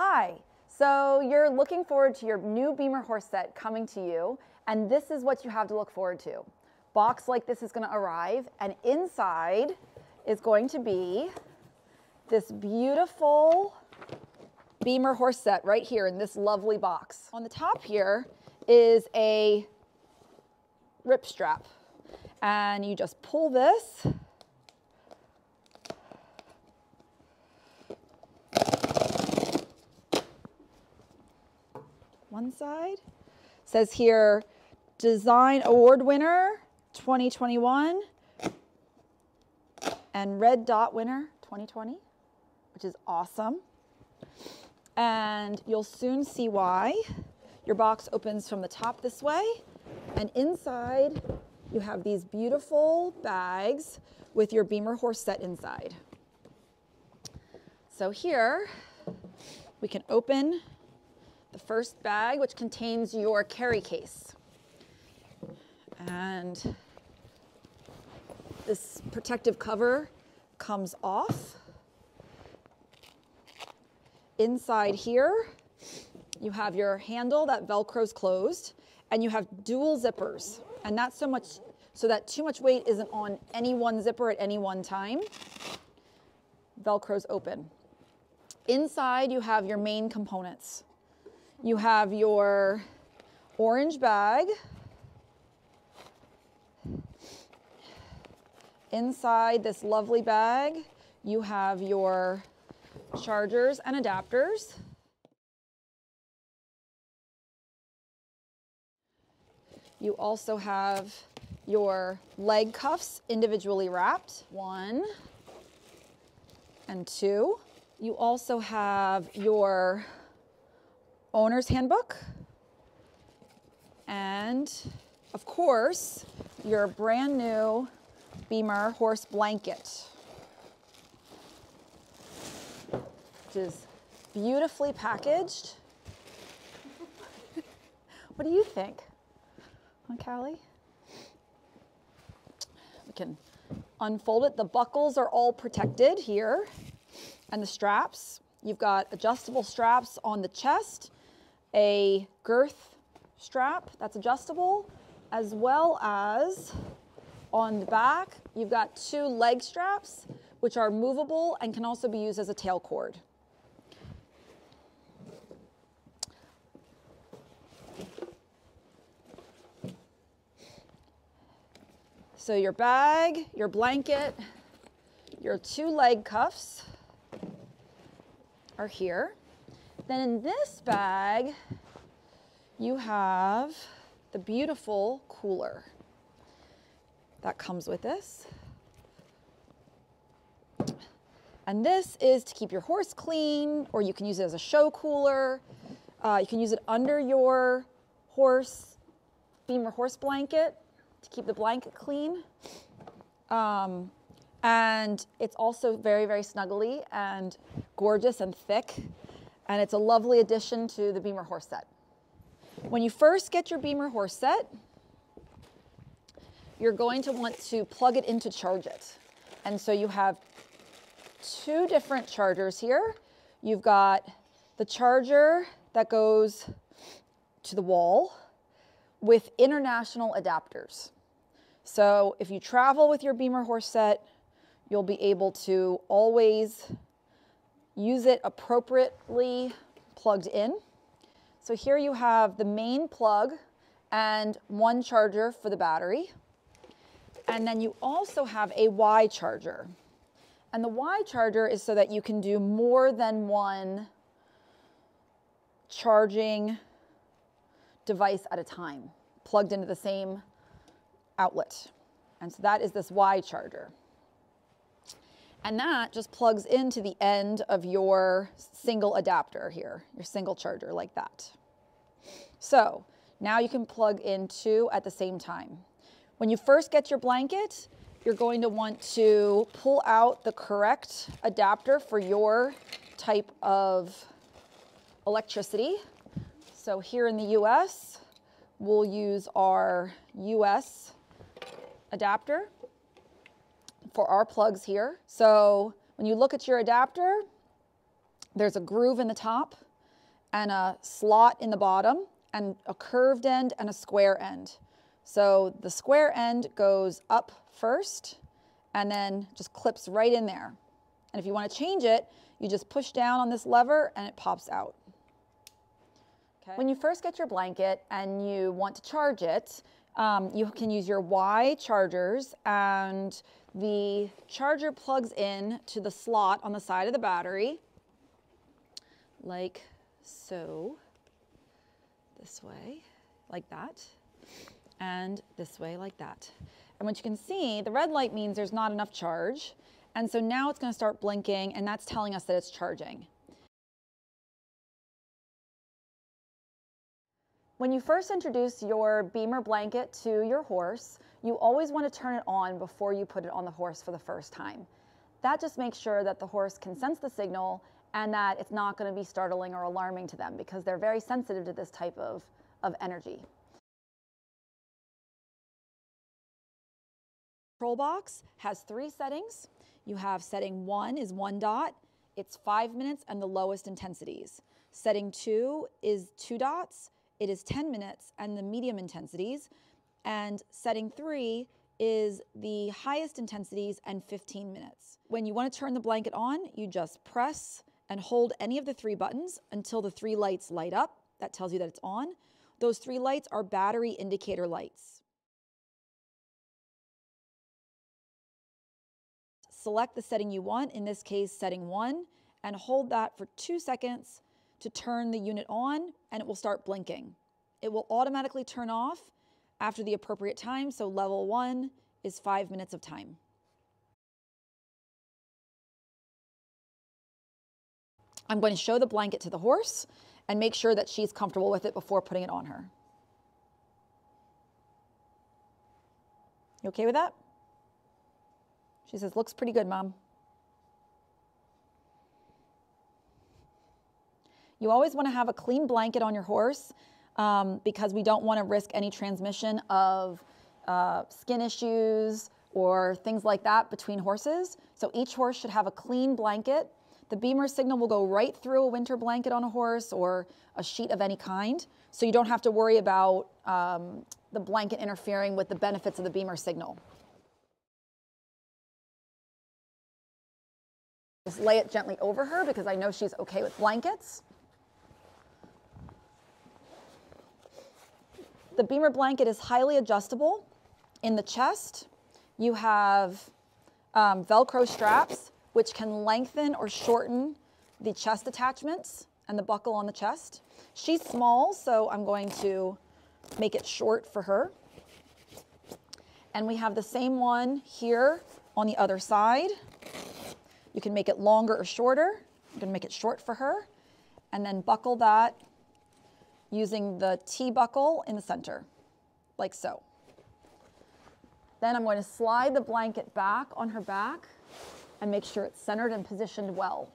Hi, so you're looking forward to your new BEMER horse set coming to you, and this is what you have to look forward to. Box like this is gonna arrive, and inside is going to be this beautiful BEMER horse set right here in this lovely box. On the top here is a rip strap, and you just pull this one side. Says here, Design Award winner 2021 and Red Dot winner 2020, which is awesome. And you'll soon see why. Your box opens from the top this way, and inside you have these beautiful bags with your BEMER horse set inside. So here we can open the first bag, which contains your carry case. And this protective cover comes off. Inside here, you have your handle that Velcro's closed, and you have dual zippers. And that's so much so that too much weight isn't on any one zipper at any one time. Velcro's open. Inside, you have your main components. You have your orange bag. Inside this lovely bag, you have your chargers and adapters. You also have your leg cuffs individually wrapped, one and two. You also have your owner's handbook, and of course, your brand new BEMER horse blanket, which is beautifully packaged. what do you think? Huh, Callie? We can unfold it. The buckles are all protected here and the straps. You've got adjustable straps on the chest a girth strap that's adjustable, as well as on the back, you've got two leg straps, which are movable and can also be used as a tail cord. So your bag, your blanket, your two leg cuffs are here. Then in this bag, you have the beautiful cooler that comes with this. And this is to keep your horse clean, or you can use it as a show cooler. Uh, you can use it under your horse, BEMER horse blanket to keep the blanket clean. Um, and it's also very, very snuggly and gorgeous and thick and it's a lovely addition to the BEMER horse set. When you first get your BEMER horse set, you're going to want to plug it in to charge it. And so you have two different chargers here. You've got the charger that goes to the wall with international adapters. So if you travel with your BEMER horse set, you'll be able to always use it appropriately plugged in. So here you have the main plug and one charger for the battery. And then you also have a Y charger. And the Y charger is so that you can do more than one charging device at a time, plugged into the same outlet. And so that is this Y charger. And that just plugs into the end of your single adapter here, your single charger like that. So now you can plug in two at the same time. When you first get your blanket, you're going to want to pull out the correct adapter for your type of electricity. So here in the US, we'll use our US adapter for our plugs here. So when you look at your adapter, there's a groove in the top and a slot in the bottom and a curved end and a square end. So the square end goes up first and then just clips right in there. And if you want to change it, you just push down on this lever and it pops out. Okay. When you first get your blanket and you want to charge it, um, you can use your Y chargers and the charger plugs in to the slot on the side of the battery like so, this way, like that, and this way like that. And what you can see, the red light means there's not enough charge. And so now it's gonna start blinking and that's telling us that it's charging. When you first introduce your BEMER blanket to your horse, you always want to turn it on before you put it on the horse for the first time. That just makes sure that the horse can sense the signal and that it's not going to be startling or alarming to them because they're very sensitive to this type of, of energy. Control box has three settings. You have setting one is one dot, it's five minutes and the lowest intensities. Setting two is two dots, it is 10 minutes and the medium intensities. And setting three is the highest intensities and 15 minutes. When you want to turn the blanket on, you just press and hold any of the three buttons until the three lights light up. That tells you that it's on. Those three lights are battery indicator lights. Select the setting you want, in this case setting one, and hold that for two seconds to turn the unit on and it will start blinking. It will automatically turn off after the appropriate time, so level one is five minutes of time. I'm going to show the blanket to the horse and make sure that she's comfortable with it before putting it on her. You okay with that? She says, looks pretty good, Mom. You always want to have a clean blanket on your horse um, because we don't want to risk any transmission of uh, skin issues or things like that between horses. So each horse should have a clean blanket the BEMER signal will go right through a winter blanket on a horse or a sheet of any kind. So you don't have to worry about um, the blanket interfering with the benefits of the BEMER signal. Just lay it gently over her because I know she's okay with blankets. The BEMER blanket is highly adjustable. In the chest, you have um, Velcro straps which can lengthen or shorten the chest attachments and the buckle on the chest. She's small, so I'm going to make it short for her. And we have the same one here on the other side. You can make it longer or shorter. I'm gonna make it short for her. And then buckle that using the T-buckle in the center, like so. Then I'm going to slide the blanket back on her back and make sure it's centered and positioned well.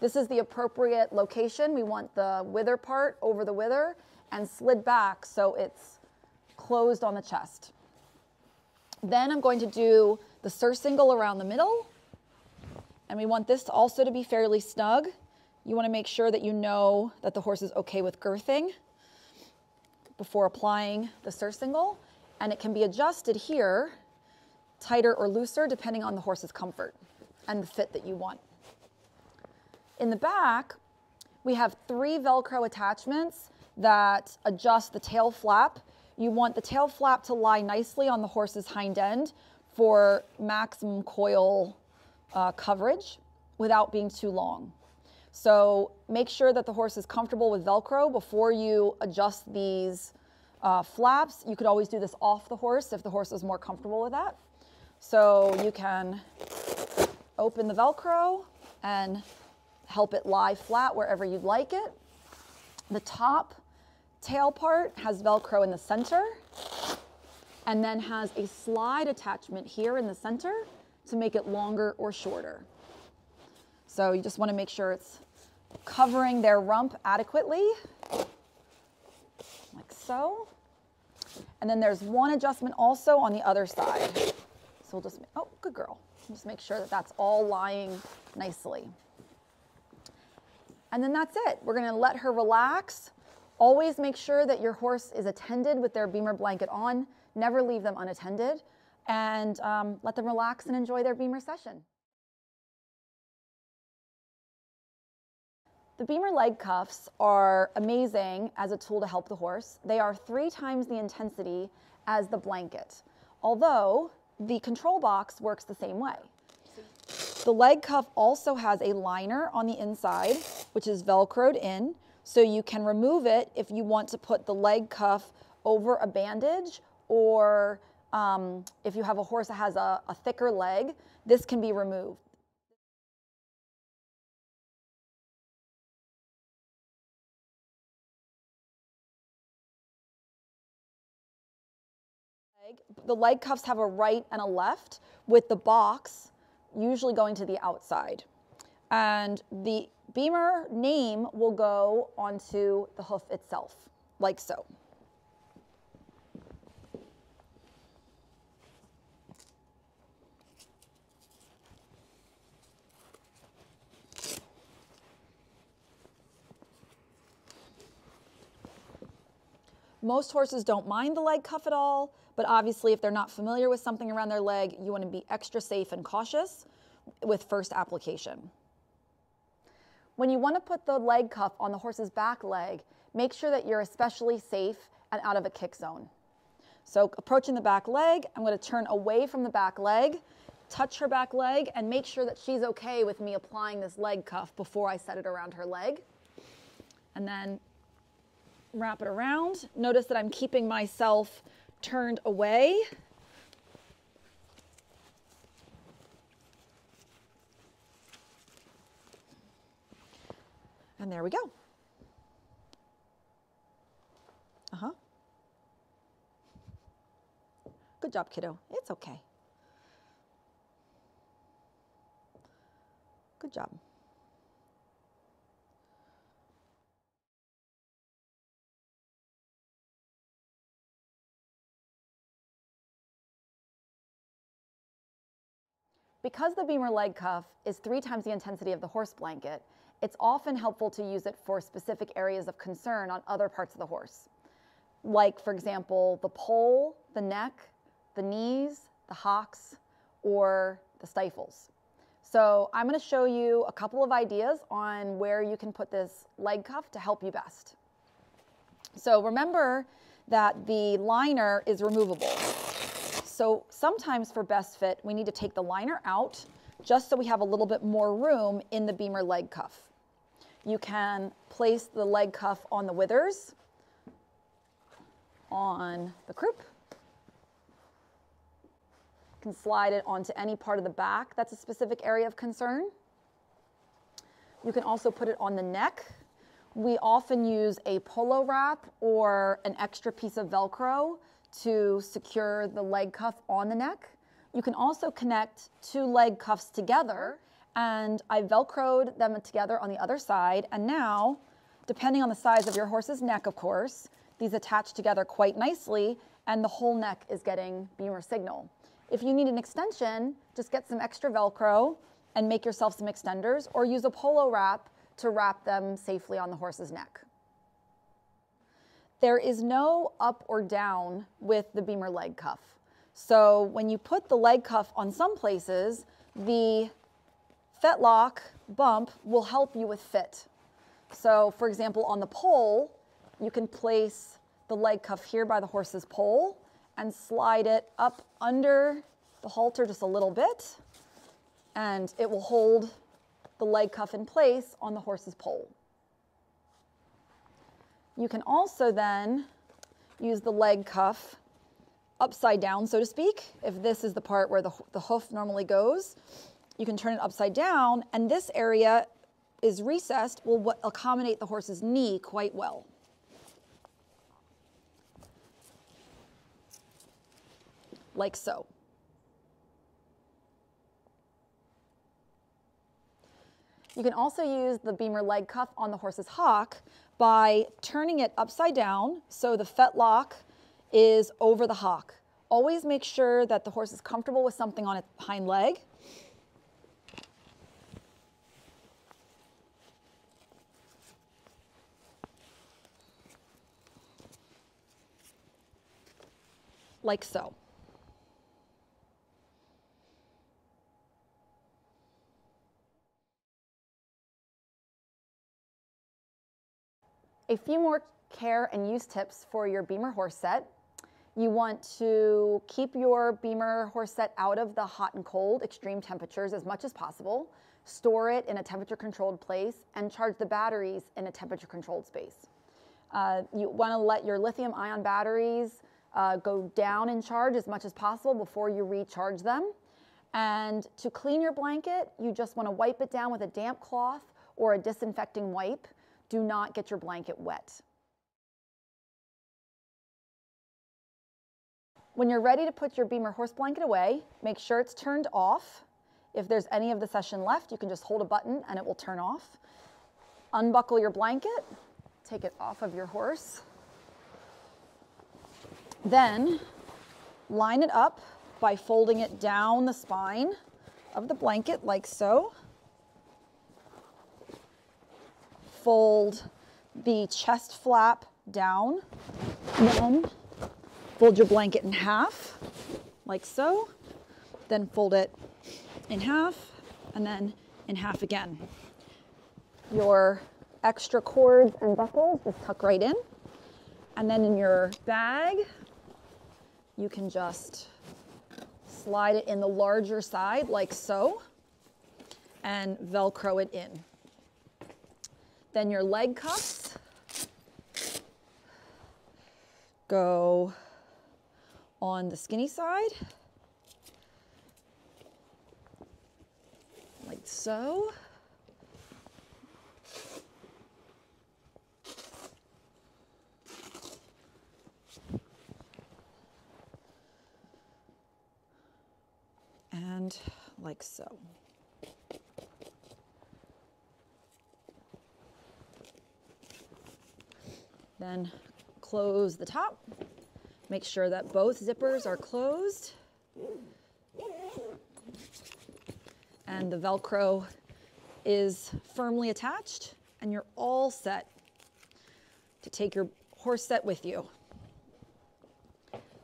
This is the appropriate location. We want the wither part over the wither and slid back so it's closed on the chest. Then I'm going to do the surcingle around the middle. And we want this also to be fairly snug. You want to make sure that you know that the horse is okay with girthing before applying the surcingle. And it can be adjusted here, tighter or looser, depending on the horse's comfort and the fit that you want. In the back, we have three Velcro attachments that adjust the tail flap. You want the tail flap to lie nicely on the horse's hind end for maximum coil uh, coverage without being too long. So make sure that the horse is comfortable with Velcro before you adjust these uh, flaps. You could always do this off the horse if the horse is more comfortable with that. So you can open the Velcro and help it lie flat wherever you'd like it. The top tail part has Velcro in the center and then has a slide attachment here in the center to make it longer or shorter. So you just want to make sure it's covering their rump adequately, like so. And then there's one adjustment also on the other side. So we'll just, oh, good girl. Just make sure that that's all lying nicely. And then that's it. We're gonna let her relax. Always make sure that your horse is attended with their BEMER blanket on. Never leave them unattended. And um, let them relax and enjoy their BEMER session. The BEMER leg cuffs are amazing as a tool to help the horse. They are three times the intensity as the blanket, although the control box works the same way. The leg cuff also has a liner on the inside, which is Velcroed in, so you can remove it if you want to put the leg cuff over a bandage or um, if you have a horse that has a, a thicker leg, this can be removed. The leg cuffs have a right and a left with the box usually going to the outside. And the BEMER name will go onto the hoof itself, like so. Most horses don't mind the leg cuff at all, but obviously if they're not familiar with something around their leg, you wanna be extra safe and cautious with first application. When you wanna put the leg cuff on the horse's back leg, make sure that you're especially safe and out of a kick zone. So approaching the back leg, I'm gonna turn away from the back leg, touch her back leg, and make sure that she's okay with me applying this leg cuff before I set it around her leg. And then wrap it around. Notice that I'm keeping myself turned away. And there we go. Uh-huh. Good job, kiddo. It's okay. Good job. Because the BEMER leg cuff is three times the intensity of the horse blanket, it's often helpful to use it for specific areas of concern on other parts of the horse. Like, for example, the poll, the neck, the knees, the hocks, or the stifles. So I'm gonna show you a couple of ideas on where you can put this leg cuff to help you best. So remember that the liner is removable. So sometimes for best fit, we need to take the liner out just so we have a little bit more room in the BEMER leg cuff. You can place the leg cuff on the withers, on the croup. You can slide it onto any part of the back that's a specific area of concern. You can also put it on the neck. We often use a polo wrap or an extra piece of Velcro to secure the leg cuff on the neck. You can also connect two leg cuffs together and I Velcroed them together on the other side. And now, depending on the size of your horse's neck, of course, these attach together quite nicely and the whole neck is getting BEMER signal. If you need an extension, just get some extra Velcro and make yourself some extenders or use a polo wrap to wrap them safely on the horse's neck. There is no up or down with the BEMER leg cuff. So when you put the leg cuff on some places, the fetlock bump will help you with fit. So for example, on the poll, you can place the leg cuff here by the horse's poll and slide it up under the halter just a little bit, and it will hold the leg cuff in place on the horse's poll. You can also then use the leg cuff upside down, so to speak. If this is the part where the, the hoof normally goes, you can turn it upside down, and this area is recessed, will accommodate the horse's knee quite well. Like so. You can also use the BEMER leg cuff on the horse's hock by turning it upside down so the fetlock is over the hock. Always make sure that the horse is comfortable with something on its hind leg. Like so. A few more care and use tips for your BEMER horse set. You want to keep your BEMER horse set out of the hot and cold extreme temperatures as much as possible. Store it in a temperature controlled place and charge the batteries in a temperature controlled space. Uh, you want to let your lithium ion batteries uh, go down in charge as much as possible before you recharge them. And to clean your blanket, you just want to wipe it down with a damp cloth or a disinfecting wipe. Do not get your blanket wet. When you're ready to put your BEMER horse blanket away, make sure it's turned off. If there's any of the session left, you can just hold a button and it will turn off. Unbuckle your blanket, take it off of your horse. Then line it up by folding it down the spine of the blanket like so. Fold the chest flap down. Then fold your blanket in half like so. Then fold it in half and then in half again. Your extra cords and buckles just tuck right in. And then in your bag, you can just slide it in the larger side like so and Velcro it in. Then your leg cuffs go on the skinny side like so. and like so. Then close the top. Make sure that both zippers are closed. And the Velcro is firmly attached and you're all set to take your horse set with you.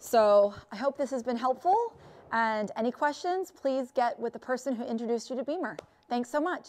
So I hope this has been helpful. And any questions, please get with the person who introduced you to BEMER. Thanks so much.